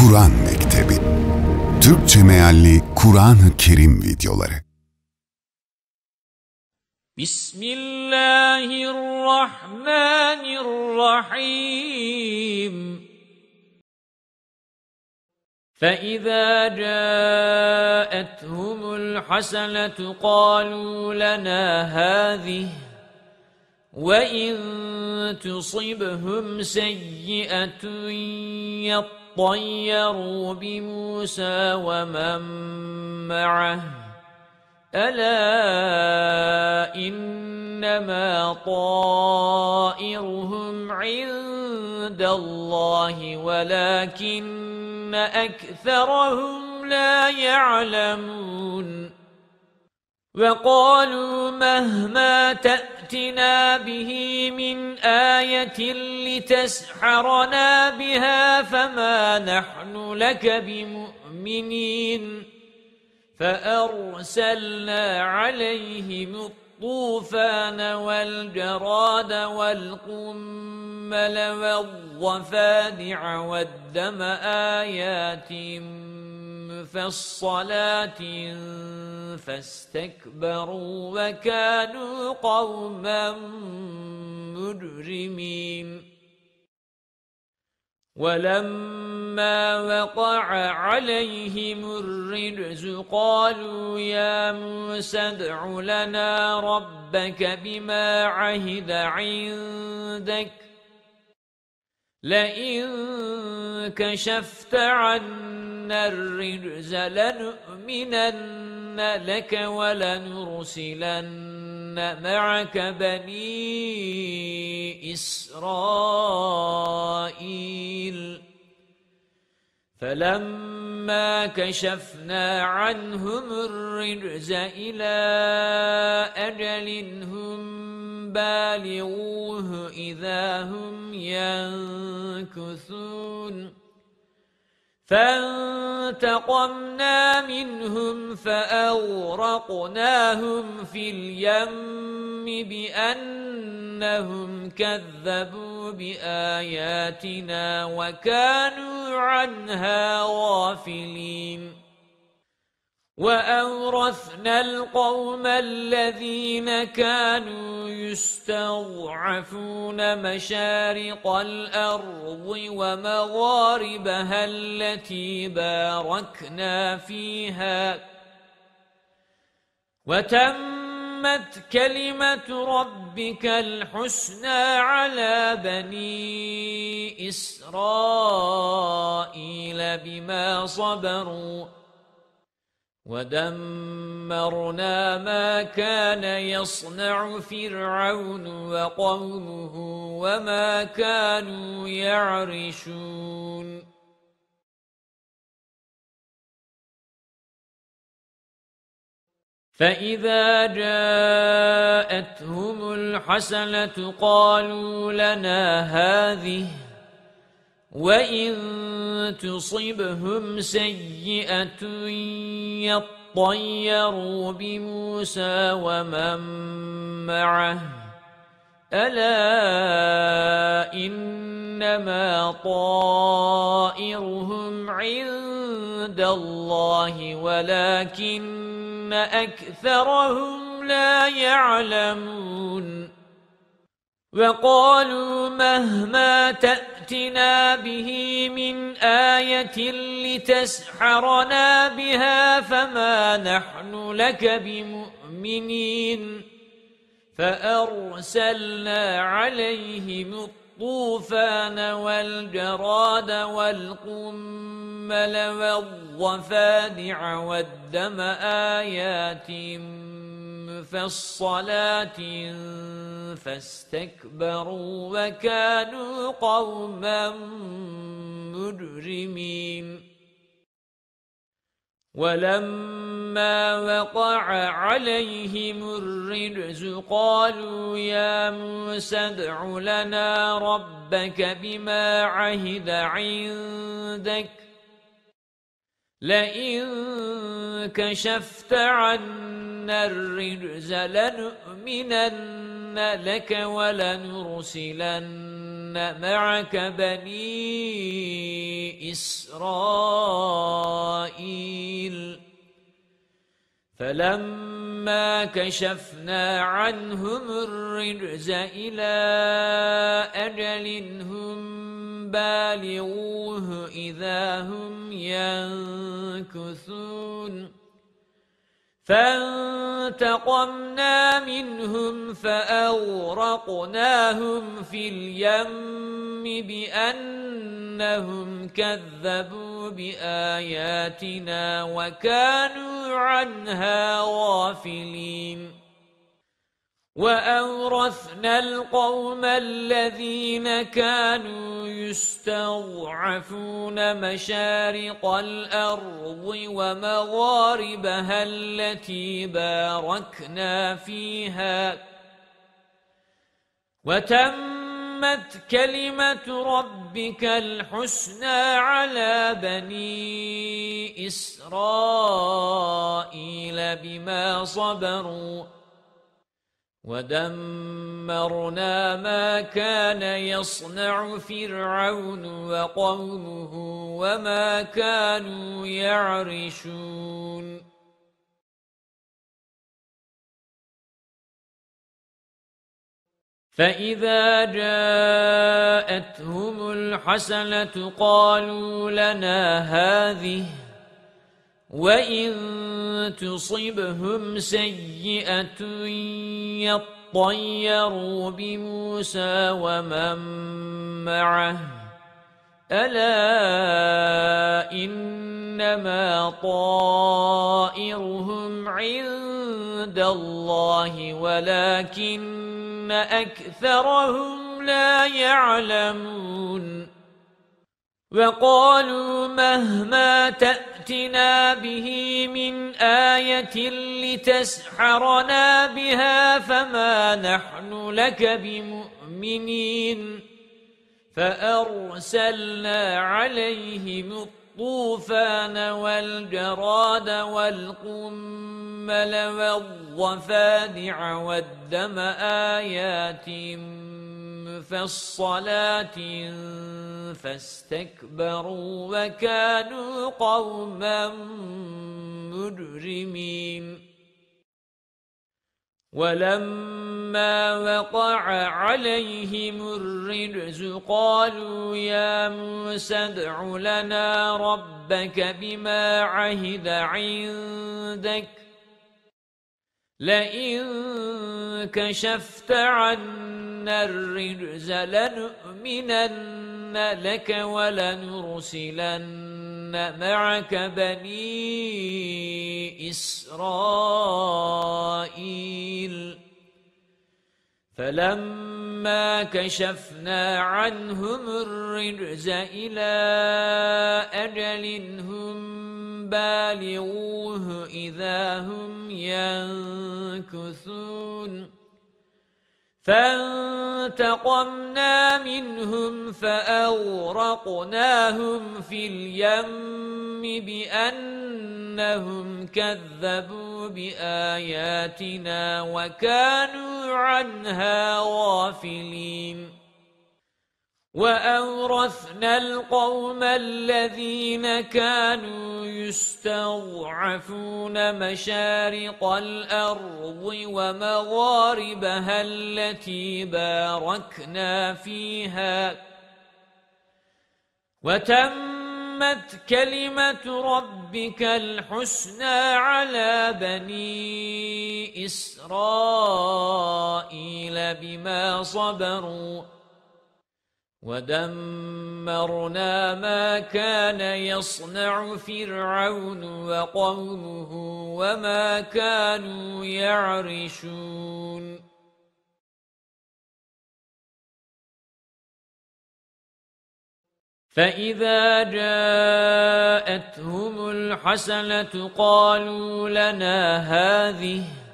Kur'an Mektebi Türkçe mealli Kur'an-ı Kerim videoları Bismillahirrahmanirrahim فَإِذَا جَاءَتْهُمُ الْحَسَنَةُ قَالُوا لَنَا هَذِهِ وَإِن تُصِبْهُمْ سَيِّئَةٌ يَطَّيَّرُوا بِمُوسَى وَمَن مَّعَهُ. أَلَا إِنَّمَا طَائِرُهُمْ عِندَ اللَّهِ وَلَكِنَّ أَكْثَرَهُمْ لَا يَعْلَمُونَ. وَقَالُوا مَهْمَا تَأْتِنَا بِهِ مِنْ آيَةٍ لِتَسْحَرَنَا بِهَا فَمَا نَحْنُ لَكَ بِمُؤْمِنِينَ فَأَرْسَلْنَا عَلَيْهِمُ الطُّوفَانَ وَالْجَرَادَ وَالْقُمَّلَ وَالضَّفَادِعَ وَالدَّمَ آيَاتٍ مفصلات فاستكبروا وكانوا قوما مجرمين. ولما وقع عليهم الرجز قالوا يا موسى ادع لنا ربك بما عهد عندك لئن كشفت عنا الرجز لنؤمنن لك ولنرسلن معك بني إسرائيل. فَلَمَّا كَشَفْنَا عَنْهُمُ الرِّجْزَ إِلَى أَجَلٍ هُمْ بَالِغُوهُ إِذَا هُمْ يَنكُثُونَ. فَانْتَقَمْنَا مِنْهُمْ فَأَغْرَقْنَاهُمْ فِي الْيَمِّ بِأَنَّهُمْ كَذَّبُوا بِآيَاتِنَا وَكَانُوا عَنْهَا غَافِلِينَ. وَأَوْرَثْنَا الْقَوْمَ الَّذِينَ كَانُوا يُسْتَضْعَفُونَ مَشَارِقَ الْأَرْضِ وَمَغَارِبَهَا الَّتِي بَارَكْنَا فِيهَا وَتَمَّتْ كَلِمَةُ رَبِّكَ الْحُسْنَى عَلَى بَنِي إِسْرَائِيلَ بِمَا صَبَرُوا وَدَمَّرْنَا مَا كَانَ يَصْنَعُ فِرْعَوْنُ وَقَوْمُهُ وَمَا كَانُوا يَعْرِشُونَ فَإِذَا جَاءَتْهُمُ الْحَسَنَةُ قَالُوا لَنَا هَذِهِ وَإِن تُصِبْهُمْ سَيِّئَةٌ يَطَّيَّرُوا بِمُوسَى وَمَن مَّعَهُ أَلَا إِنَّمَا طَائِرُهُمْ عِندَ اللَّهِ وَلَكِنَّ أَكْثَرَهُمْ لَا يَعْلَمُونَ وَقَالُوا مَهْمَا تَأْتِنَا بِهِ مِنْ آيَةٍ لِتَسْحَرَنَا بِهَا فَمَا نَحْنُ لَكَ بِمُؤْمِنِينَ فَأَرْسَلْنَا عَلَيْهِمُ الطُّوفَانَ وَالْجَرَادَ وَالْقُمَّلَ وَالضَّفَادِعَ وَالدَّمَ آيَاتٍ مفصلات فاستكبروا وكانوا قوما مجرمين. ولما وقع عليهم الرجز قالوا يا موسى ادع لنا ربك بما عهد عندك. لئن كشفت عنا الرجز لنؤمنن لك ولنرسلن معك بني إسرائيل فَلَمَّا كَشَفْنَا عَنْهُمُ الرِّجْزَ إِلَى أَجَلٍ هُمْ بَالِغُوهُ إِذَا هُمْ يَنكُثُونَ فَانْتَقَمْنَا مِنْهُمْ فَأَغْرَقْنَاهُمْ فِي الْيَمِّ بِأَنَّهُمْ كَذَّبُوا بِآيَاتِنَا وَكَانُوا عَنْهَا غَافِلِينَ. وَأَوْرَثْنَا الْقَوْمَ الَّذِينَ كَانُوا يُسْتَضْعَفُونَ مَشَارِقَ الْأَرْضِ وَمَغَارِبَهَا الَّتِي بَارَكْنَا فِيهَا. وَتَمَّتْ كَلِمَةُ رَبِّكَ الْحُسْنَى عَلَى بَنِي إِسْرَائِيلَ بِمَا صَبَرُوا. وَدَمَّرْنَا مَا كَانَ يَصْنَعُ فِرْعَوْنُ وَقَوْمُهُ وَمَا كَانُوا يَعْرِشُونَ فَإِذَا جَاءَتْهُمُ الْحَسَنَةُ قَالُوا لَنَا هَذِهِ وَإِن تُصِبْهُمْ سَيِّئَةٌ يَطَّيَّرُوا بِمُوسَى وَمَن مَّعَهُ أَلَا إِنَّمَا طَائِرُهُمْ عِندَ اللَّهِ وَلَكِنَّ أَكْثَرَهُمْ لَا يَعْلَمُونَ وَقَالُوا مَهْمَا تَأْتِنَا بِهِ مِنْ آيَةٍ لِتَسْحَرَنَا بِهَا فَمَا نَحْنُ لَكَ بِمُؤْمِنِينَ فَأَرْسَلْنَا عَلَيْهِمُ الطُّوفَانَ وَالْجَرَادَ وَالْقُمَّلَ وَالضَّفَادِعَ وَالدَّمَ آيَاتٍ مفصلات فاستكبروا وكانوا قوما مجرمين. ولما وقع عليهم الرجز قالوا يا موسى ادع لنا ربك بما عهد عندك لئن كشفت عنا الرجز لنؤمنن لك ولنرسلن معك بني إسرائيل. فَلَمَّا كَشَفْنَا عَنْهُمُ الرِّجْزَ إِلَى أَجَلٍ هُمْ بَالِغُوهُ إِذَا هُمْ يَنكُثُونَ. فَانْتَقَمْنَا مِنْهُمْ فَأَغْرَقْنَاهُمْ فِي الْيَمِّ بِأَنَّهُمْ كَذَّبُوا بِآيَاتِنَا وَكَانُوا عَنْهَا غَافِلِينَ. وَأَوْرَثْنَا الْقَوْمَ الَّذِينَ كَانُوا يُسْتَضْعَفُونَ مَشَارِقَ الْأَرْضِ وَمَغَارِبَهَا الَّتِي بَارَكْنَا فِيهَا. وَتَمَّتْ كَلِمَةُ رَبِّكَ الْحُسْنَى عَلَى بَنِي إِسْرَائِيلَ بِمَا صَبَرُوا. وَدَمَّرْنَا مَا كَانَ يَصْنَعُ فِرْعَوْنُ وَقَوْمُهُ وَمَا كَانُوا يَعْرِشُونَ فَإِذَا جَاءَتْهُمُ الْحَسَنَةُ قَالُوا لَنَا هَذِهِ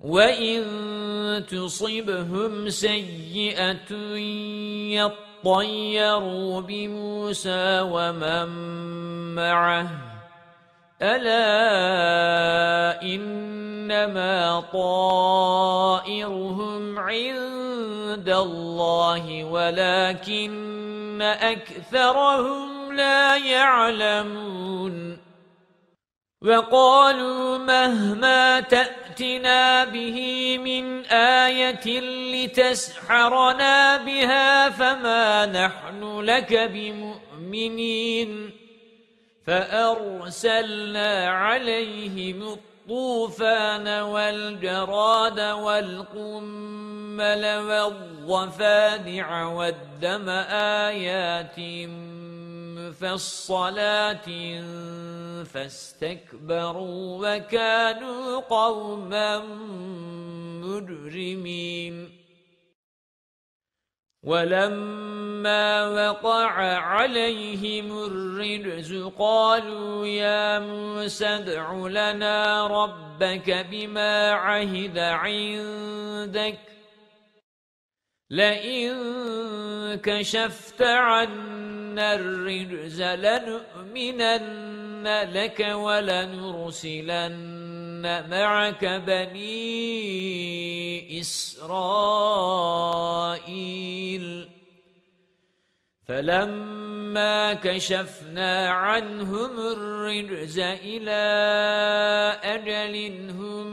وَإِن تُصِبْهُمْ سَيِّئَةٌ يَطَّيَّرُوا بِمُوسَى وَمَن مَّعَهُ أَلَا إِنَّمَا طَائِرُهُمْ عِندَ اللَّهِ وَلَكِنَّ أَكْثَرَهُمْ لا يعلمون وقالوا مهما تأتنا به من آية لتسحرنا بها فما نحن لك بمؤمنين فأرسلنا عليهم الطوفان والجراد والقمل والضفادع والدم آيات مفصلات فاستكبروا وكانوا قوما مجرمين. ولما وقع عليهم الرجز قالوا يا موسى ادع لنا ربك بما عهد عندك. لئن كشفت عنا الرجز لنؤمنن لك ولنرسلن معك بني إسرائيل. فَلَمَّا كَشَفْنَا عَنْهُمُ الرِّجْزَ إِلَى أَجَلٍ هُمْ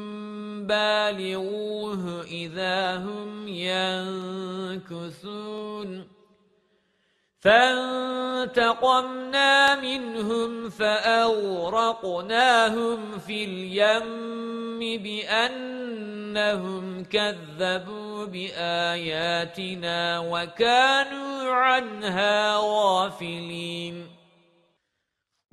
بَالِغُوهُ إِذَا هُمْ يَنكُثُونَ. فَانْتَقَمْنَا مِنْهُمْ فَأَغْرَقْنَاهُمْ فِي الْيَمِّ بِأَنَّهُمْ كَذَّبُوا بِآيَاتِنَا وَكَانُوا عَنْهَا غَافِلِينَ.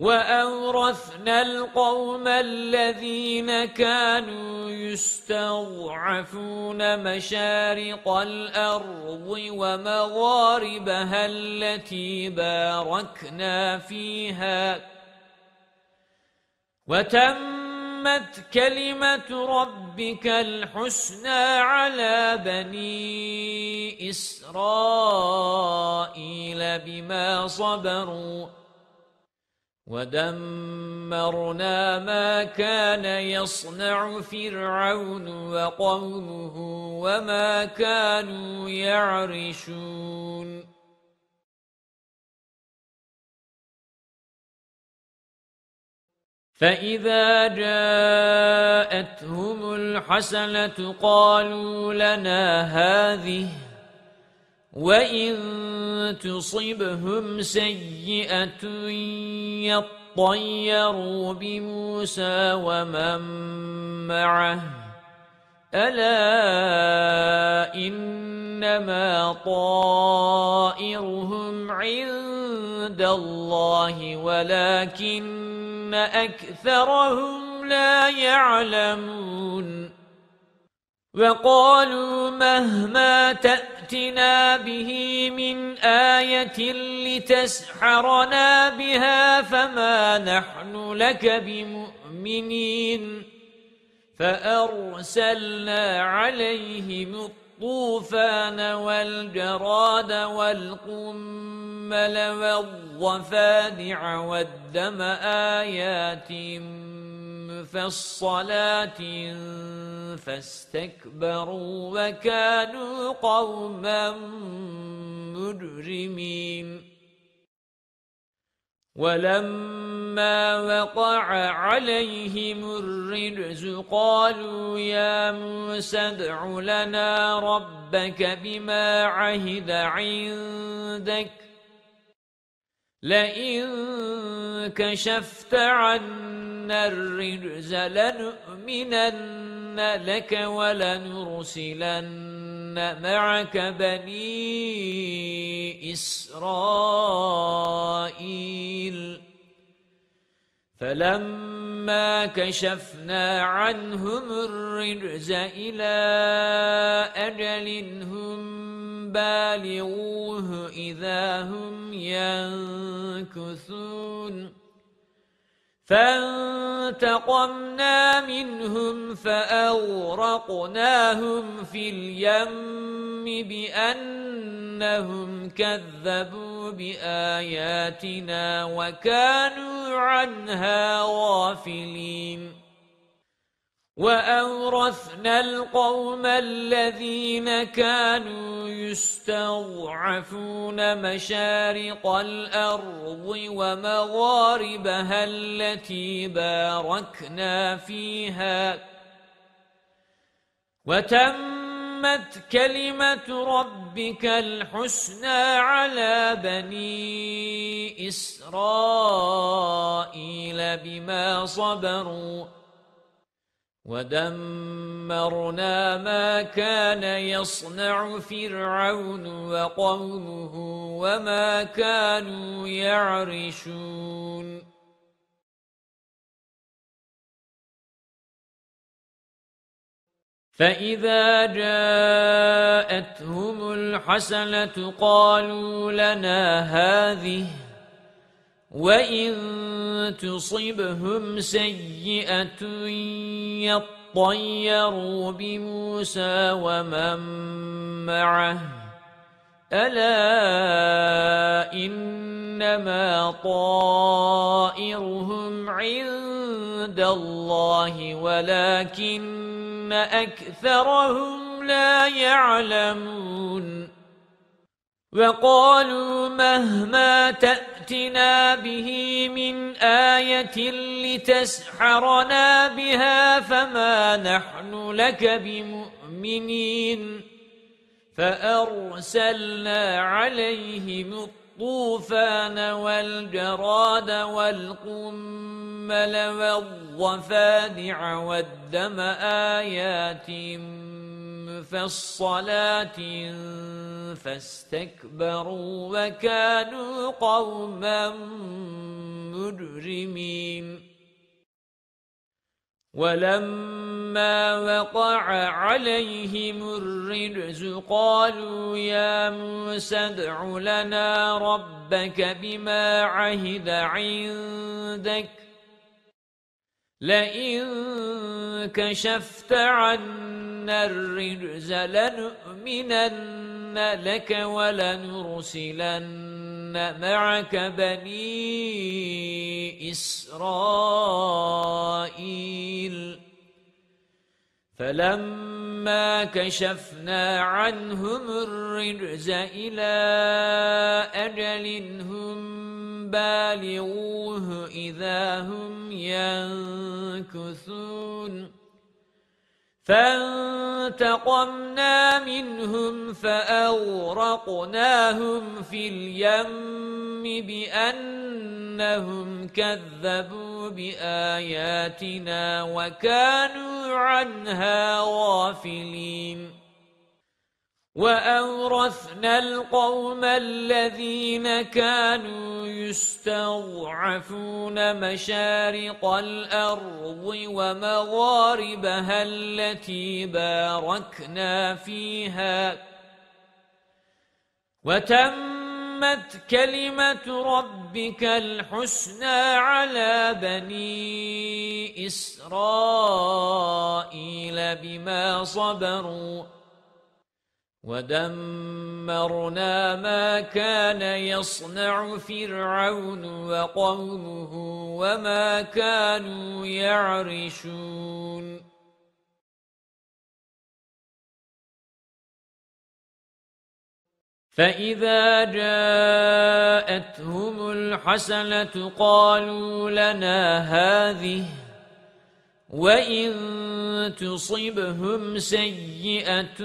وَأَوْرَثْنَا الْقَوْمَ الَّذِينَ كَانُوا يُسْتَضْعَفُونَ مَشَارِقَ الْأَرْضِ وَمَغَارِبَهَا الَّتِي بَارَكْنَا فِيهَا. وَتَمَّتْ كَلِمَةُ رَبِّكَ الْحُسْنَى عَلَى بَنِي إِسْرَائِيلَ بِمَا صَبَرُوا. وَدَمَّرْنَا مَا كَانَ يَصْنَعُ فِرْعَوْنُ وَقَوْمُهُ وَمَا كَانُوا يَعْرِشُونَ فَإِذَا جَاءَتْهُمُ الْحَسَنَةُ قَالُوا لَنَا هَذِهِ وَإِن تُصِبْهُمْ سَيِّئَةٌ يَطَّيَّرُوا بِمُوسَى وَمَن مَّعَهُ أَلَا إِنَّمَا طَائِرُهُمْ عِندَ اللَّهِ وَلَكِنَّ أَكْثَرَهُمْ لَا يَعْلَمُونَ وَقَالُوا مَهْمَا تَأْتِنَا بِهِ مِنْ آيَةٍ لِتَسْحَرَنَا بِهَا فَمَا نَحْنُ لَكَ بِمُؤْمِنِينَ فَأَرْسَلْنَا عَلَيْهِمُ الطُّوفَانَ وَالْجَرَادَ وَالْقُمَّلَ وَالضَّفَادِعَ وَالدَّمَ آيَاتٍ مفصلات فاستكبروا وكانوا قوما مجرمين. ولما وقع عليهم الرجز قالوا يا موسى ادع لنا ربك بما عهد عندك لئن كشفت عنا الرجز لنؤمنن لك ولنرسلن معك بني إسرائيل. فَلَمَّا كَشَفْنَا عَنْهُمُ الرِّجْزَ إِلَى أَجَلٍ هُمْ بَالِغُوهُ إِذَا هُمْ يَنكُثُونَ فَانْتَقَمْنَا مِنْهُمْ فَأَغْرَقْنَاهُمْ فِي الْيَمِّ بِأَنَّهُمْ كَذَّبُوا بِآيَاتِنَا وَكَانُوا عَنْهَا غَافِلِينَ وَأَوْرَثْنَا الْقَوْمَ الَّذِينَ كَانُوا يُسْتَضْعَفُونَ مَشَارِقَ الْأَرْضِ وَمَغَارِبَهَا الَّتِي بَارَكْنَا فِيهَا وَتَمَّتْ كَلِمَةُ رَبِّكَ الْحُسْنَى عَلَى بَنِي إِسْرَائِيلَ بِمَا صَبَرُوا وَدَمَّرْنَا مَا كَانَ يَصْنَعُ فِرْعَوْنُ وَقَوْمُهُ وَمَا كَانُوا يَعْرِشُونَ فَإِذَا جَاءَتْهُمُ الْحَسَنَةُ قَالُوا لَنَا هَذِهِ وَإِن تُصِبْهُمْ سَيِّئَةٌ يَطَّيَّرُوا بِمُوسَى وَمَن مَّعَهُ أَلَا إِنَّمَا طَائِرُهُمْ عِندَ اللَّهِ وَلَكِنَّ أَكْثَرَهُمْ لَا يَعْلَمُونَ وَقَالُوا مَهْمَا تَأْتِنَا بِهِ مِنْ آيَةٍ لِتَسْحَرَنَا بِهَا فَمَا نَحْنُ لَكَ بِمُؤْمِنِينَ فَأَرْسَلْنَا عَلَيْهِمُ الطُّوفَانَ وَالْجَرَادَ وَالْقُمَّلَ وَالضَّفَادِعَ وَالدَّمَ آيَاتٍ مفصلات فاستكبروا وكانوا قوما مجرمين. ولما وقع عليهم الرجز قالوا يا موسى ادع لنا ربك بما عهد عندك. لئن كشفت عنا الرجز لنؤمنن لك ولنرسلن معك بني إسرائيل. فَلَمَّا كَشَفْنَا عَنْهُمُ الرِّجْزَ إِلَى أَجَلٍ هُمْ بَالِغُوهُ إِذَا هُمْ يَنكُثُونَ. فَانْتَقَمْنَا مِنْهُمْ فَأَغْرَقْنَاهُمْ فِي الْيَمِّ بِأَنَّهُمْ كَذَّبُوا بِآيَاتِنَا وَكَانُوا عَنْهَا غَافِلِينَ. وَأَوْرَثْنَا الْقَوْمَ الَّذِينَ كَانُوا يُسْتَضْعَفُونَ مَشَارِقَ الْأَرْضِ وَمَغَارِبَهَا الَّتِي بَارَكْنَا فِيهَا وَتَمَّتْ كَلِمَةُ رَبِّكَ الْحُسْنَى عَلَى بَنِي إِسْرَائِيلَ بِمَا صَبَرُوا وَدَمَّرْنَا مَا كَانَ يَصْنَعُ فِرْعَوْنُ وَقَوْمُهُ وَمَا كَانُوا يَعْرِشُونَ فَإِذَا جَاءَتْهُمُ الْحَسَنَةُ قَالُوا لَنَا هَذِهِ وَإِن تُصِبْهُمْ سَيِّئَةٌ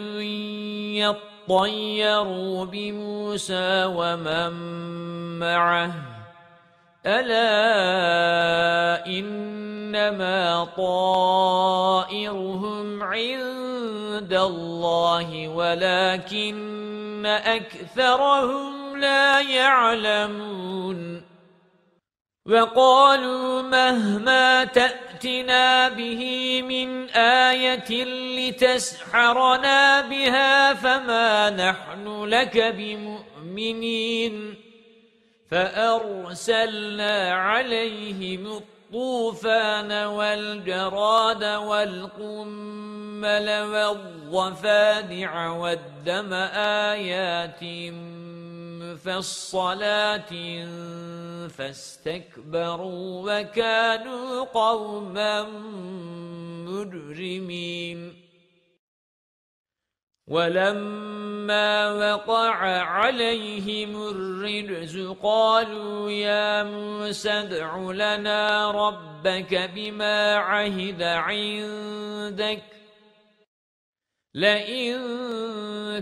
يَطَّيَّرُوا بِمُوسَى وَمَن مَّعَهُ أَلَا إِنَّمَا طَائِرُهُمْ عِندَ اللَّهِ وَلَكِنَّ أَكْثَرَهُمْ لَا يَعْلَمُونَ وَقَالُوا مَهْمَا تَأْتِنَا بِهِ مِنْ آيَةٍ لِتَسْحَرَنَا بِهَا فَمَا نَحْنُ لَكَ بِمُؤْمِنِينَ فَأَرْسَلْنَا عَلَيْهِمُ الطُّوفَانَ وَالْجَرَادَ وَالْقُمَّلَ وَالضَّفَادِعَ وَالدَّمَ آيَاتٍ مفصلات فاستكبروا وكانوا قوما مجرمين. ولما وقع عليهم الرجز قالوا يا موسى ادع لنا ربك بما عهد عندك لئن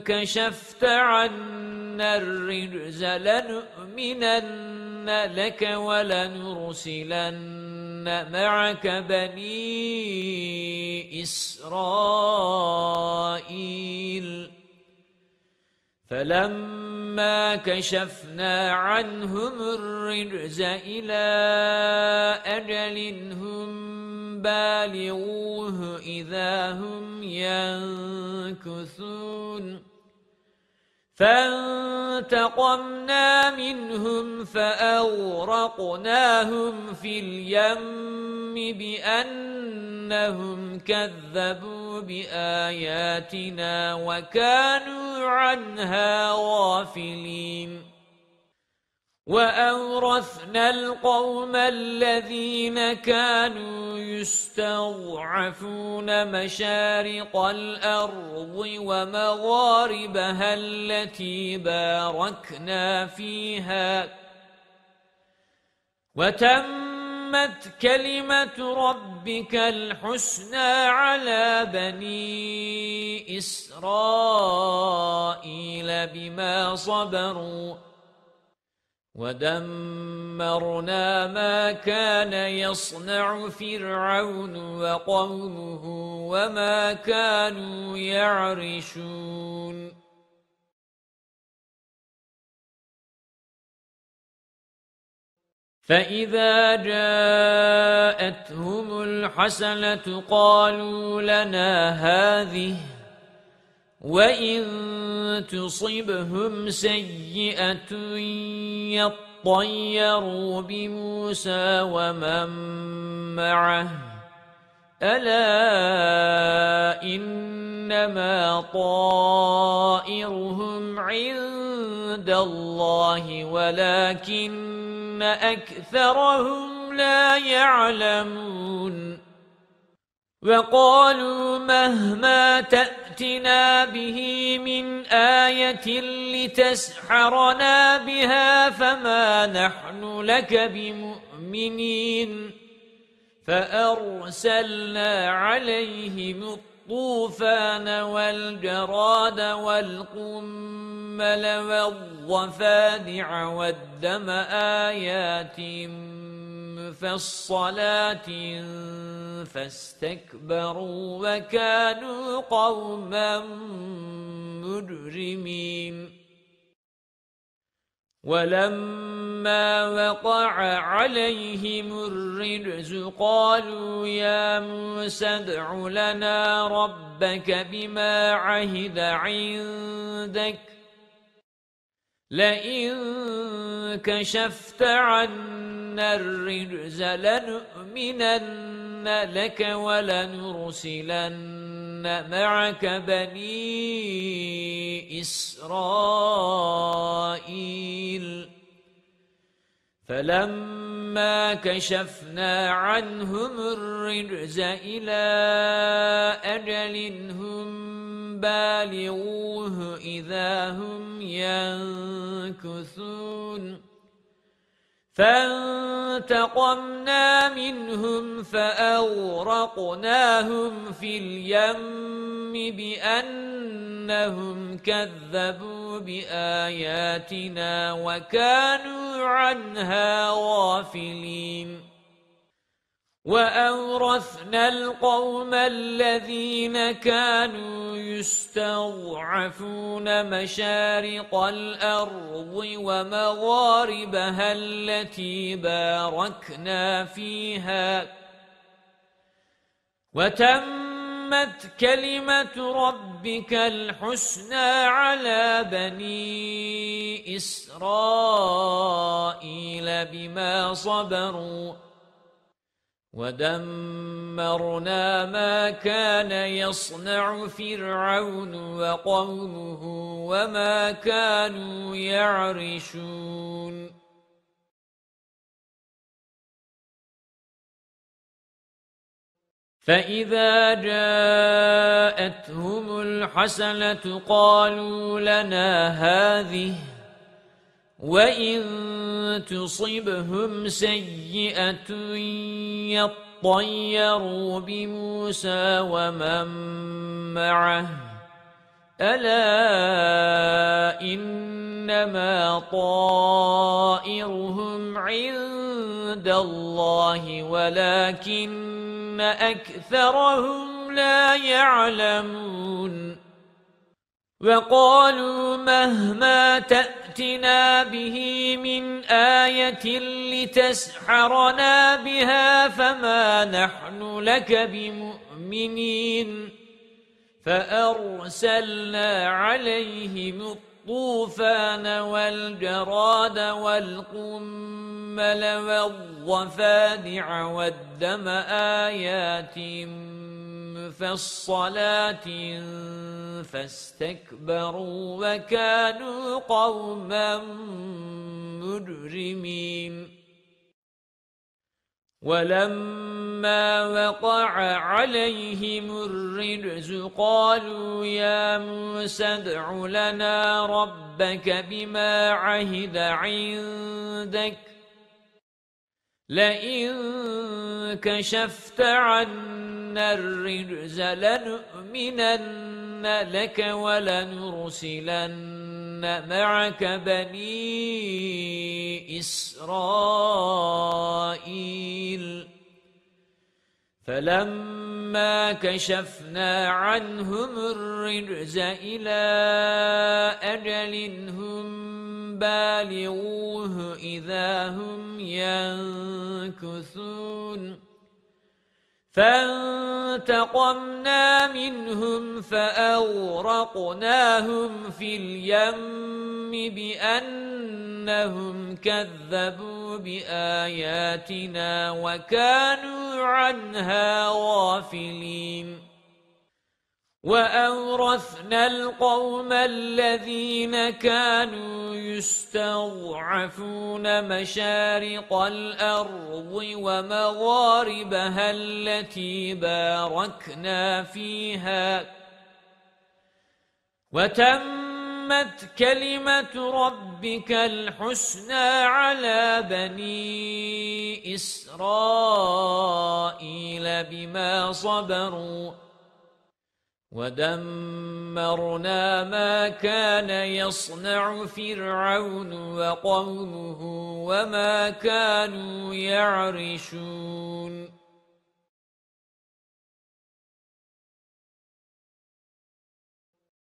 كشفت عنا الرجز لنؤمنن لك ولنرسلن معك بني إسرائيل. فَلَمَّا كَشَفْنَا عَنْهُمُ الرِّجْزَ إِلَى أَجَلٍ هُمْ بَالِغُوهُ إِذَا هُمْ يَنكُثُونَ. فَانْتَقَمْنَا مِنْهُمْ فَأَغْرَقْنَاهُمْ فِي الْيَمِّ بِأَنَّهُمْ كَذَّبُوا بِآيَاتِنَا وَكَانُوا عَنْهَا غَافِلِينَ. وَأَوْرَثْنَا الْقَوْمَ الَّذِينَ كَانُوا يُسْتَضْعَفُونَ مَشَارِقَ الْأَرْضِ وَمَغَارِبَهَا الَّتِي بَارَكْنَا فِيهَا وَتَمَّتْ كَلِمَةُ رَبِّكَ الْحُسْنَى عَلَى بَنِي إِسْرَائِيلَ بِمَا صَبَرُوا وَدَمَّرْنَا مَا كَانَ يَصْنَعُ فِرْعَوْنُ وَقَوْمُهُ وَمَا كَانُوا يَعْرِشُونَ فَإِذَا جَاءَتْهُمُ الْحَسَنَةُ قَالُوا لَنَا هَذِهِ وَإِن تُصِبْهُمْ سَيِّئَةٌ يَطَّيَّرُوا بِمُوسَى وَمَن مَّعَهُ أَلَا إِنَّمَا طَائِرُهُمْ عِندَ اللَّهِ وَلَكِنَّ أَكْثَرَهُمْ لَا يَعْلَمُونَ وَقَالُوا مَهْمَا تَأْتِنَا بِهِ مِنْ آيَةٍ لِتَسْحَرَنَا بِهَا فَمَا نَحْنُ لَكَ بِمُؤْمِنِينَ فَأَرْسَلْنَا عَلَيْهِمُ الطُّوفَانَ وَالْجَرَادَ وَالْقُمَّلَ وَالضَّفَادِعَ وَالدَّمَ آيَاتٍ مفصلات فاستكبروا وكانوا قوما مجرمين ولما وقع عليهم الرجز قالوا يا موسى ادع لنا ربك بما عهد عندك لئن كشفت عنا الرجز لنؤمنن لك ولنرسلن معك بني إسرائيل فَلَمَّا كَشَفْنَا عَنْهُمُ الرِّجْزَ إِلَى أَجَلٍ هُمْ بَالِغُوهُ إِذَا هُمْ يَنكُثُونَ فَانْتَقَمْنَا مِنْهُمْ فَأَغْرَقْنَاهُمْ فِي الْيَمِّ بِأَنَّهُمْ كَذَّبُوا بِآيَاتِنَا وَكَانُوا عَنْهَا غَافِلِينَ. وَأَوْرَثْنَا الْقَوْمَ الَّذِينَ كَانُوا يُسْتَضْعَفُونَ مَشَارِقَ الْأَرْضِ وَمَغَارِبَهَا الَّتِي بَارَكْنَا فِيهَا وَتَمَّتْ كَلِمَةُ رَبِّكَ الْحُسْنَى عَلَى بَنِي إِسْرَائِيلَ بِمَا صَبَرُوا وَدَمَّرْنَا مَا كَانَ يَصْنَعُ فِرْعَوْنُ وَقَوْمُهُ وَمَا كَانُوا يَعْرِشُونَ فَإِذَا جَاءَتْهُمُ الْحَسَنَةُ قَالُوا لَنَا هَذِهِ وَإِن تُصِبْهُمْ سَيِّئَةٌ يَطَّيَّرُوا بِمُوسَى وَمَن مَّعَهُ أَلَا إِنَّمَا طَائِرُهُمْ عِندَ اللَّهِ وَلَكِنَّ أَكْثَرَهُمْ لَا يَعْلَمُونَ وَقَالُوا مَهْمَا تَأْتِنَا بِهِ مِنْ آيَةٍ لِتَسْحَرَنَا بِهَا فَمَا نَحْنُ لَكَ بِمُؤْمِنِينَ فَأَرْسَلْنَا عَلَيْهِمُ الطُّوفَانَ وَالْجَرَادَ وَالْقُمَّلَ وَالضَّفَادِعَ وَالدَّمَ آيَاتٍ مُفَصَّلَاتٍ فَاسْتَكْبَرُوا وَكَانُوا قَوْمًا مُجْرِمِينَ وَلَمَّا وَقَعَ عَلَيْهِمُ الرِّجْزُ قَالُوا يَا مُوسَى ادْعُ لَنَا رَبَّكَ بِمَا عَهِدَ عِندَكَ لَئِن كَشَفْتَ عَنَّا الرِّجْزَ لَنُؤْمِنَنَّ لَكَ وَلَنُرْسِلَنَّ مَعَكَ بَنِي إِسْرَائِيلَ. فَلَمَّا كَشَفْنَا عَنْهُمُ الرِّجْزَ إِلَى أَجَلٍ هُمْ بالغوه إذا هم ينكثون. فانتقمنا منهم فأورقناهم في اليم بأنهم كذبوا بآياتنا وكانوا عنها غافلين. وَأَوْرَثْنَا الْقَوْمَ الَّذِينَ كَانُوا يُسْتَضْعَفُونَ مَشَارِقَ الْأَرْضِ وَمَغَارِبَهَا الَّتِي بَارَكْنَا فِيهَا. وَتَمَّتْ كَلِمَةُ رَبِّكَ الْحُسْنَى عَلَى بَنِي إِسْرَائِيلَ بِمَا صَبَرُوا. وَدَمَّرْنَا مَا كَانَ يَصْنَعُ فِرْعَوْنُ وَقَوْمُهُ وَمَا كَانُوا يَعْرِشُونَ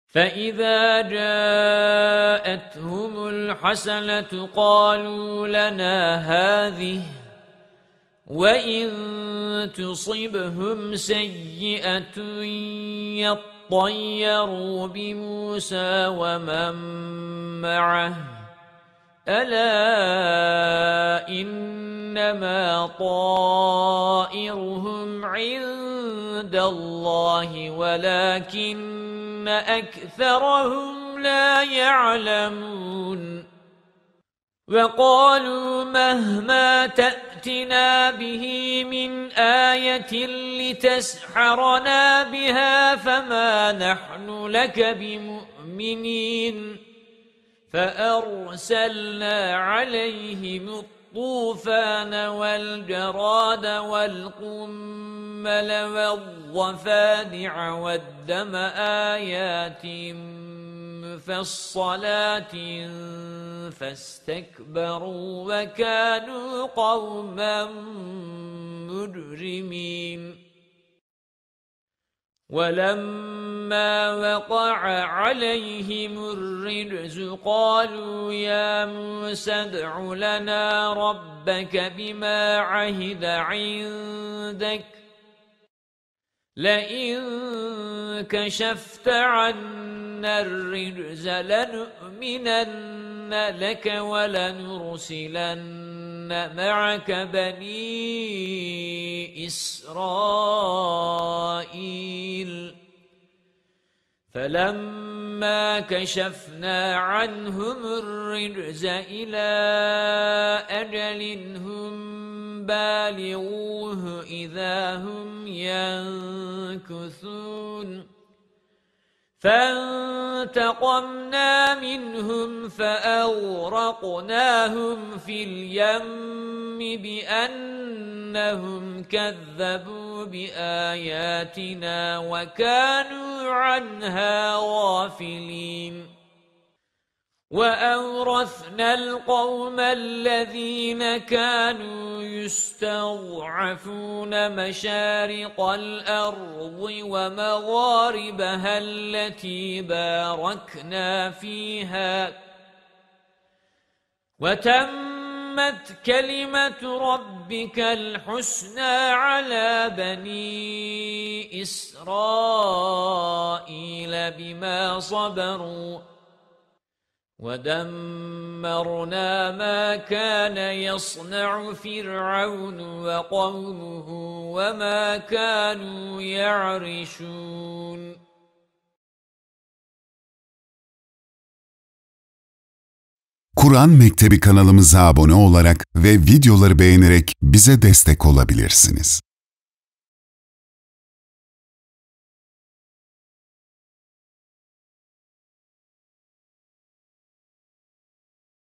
فَإِذَا جَاءَتْهُمُ الْحَسَنَةُ قَالُوا لَنَا هَذِهِ وَإِن تُصِبْهُمْ سَيِّئَةٌ يَطَّيَّرُوا بِمُوسَى وَمَن مَّعَهُ أَلَا إِنَّمَا طَائِرُهُمْ عِندَ اللَّهِ وَلَكِنَّ أَكْثَرَهُمْ لَا يَعْلَمُونَ وَقَالُوا مَهْمَا تَأْتِنَا بِهِ مِنْ آيَةٍ لِتَسْحَرَنَا بِهَا فَمَا نَحْنُ لَكَ بِمُؤْمِنِينَ فَأَرْسَلْنَا عَلَيْهِمُ الطُّوفَانَ وَالْجَرَادَ وَالْقُمَّلَ وَالضَّفَادِعَ وَالدَّمَ آيَاتٍ مُفَصَّلَاتٍ فَاسْتَكْبَرُوا وَكَانُوا قَوْمًا مُجْرِمِينَ. وَلَمَّا وَقَعَ عَلَيْهِمُ الرِّجْزُ قَالُوا يَا مُوسَى ادْعُ لَنَا رَبَّكَ بِمَا عَهِدَ عِندَكَ لَئِن كَشَفْتَ عَنَّا الرِّجْزَ لَنُؤْمِنَنَّ لَكَ وَلَنُرْسِلَنَّ مَعَكَ بَنِي إِسْرَائِيلَ. فَلَمَّا كَشَفْنَا عَنْهُمُ الرِّجْزَ إِلَى أَجَلٍ هُمْ بَالِغُوهُ إِذَا هُمْ يَنكُثُونَ فَانْتَقَمْنَا مِنْهُمْ فَأَغْرَقْنَاهُمْ فِي الْيَمِّ بِأَنَّهُمْ كَذَّبُوا بِآيَاتِنَا وَكَانُوا عَنْهَا غَافِلِينَ. وَأَوْرَثْنَا الْقَوْمَ الَّذِينَ كَانُوا يُسْتَضْعَفُونَ مَشَارِقَ الْأَرْضِ وَمَغَارِبَهَا الَّتِي بَارَكْنَا فِيهَا. وَتَمَّتْ كَلِمَةُ رَبِّكَ الْحُسْنَى عَلَى بَنِي إِسْرَائِيلَ بِمَا صَبَرُوا. وَدَمَّرْنَا مَا كَانَ يَصْنَعُ فِرْعَوْنُ وَقَوْمُهُ وَمَا كَانُوا يَعْرِشُونَ Kur'an Mektebi kanalımıza abone olarak ve videoları beğenerek bize destek olabilirsiniz.